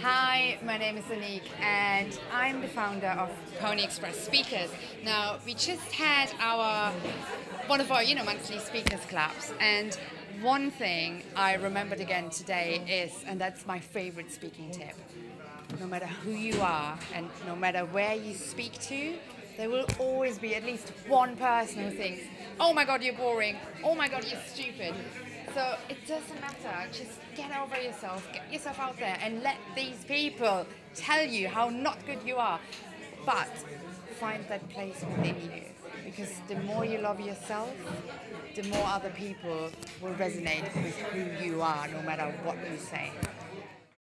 Hi, my name is Annik, and I'm the founder of Pony Express Speakers. Now, we just had our one of our, you know, monthly speakers clubs, and one thing I remembered again today is, and that's my favorite speaking tip. No matter who you are, and no matter where you speak to, there will always be at least one person who thinks, "Oh my God, you're boring. Oh my God, you're stupid." So it doesn't matter. Just get over yourself, get yourself out there, and let these people tell you how not good you are. But find that place within you. Because the more you love yourself, the more other people will resonate with who you are, no matter what you say.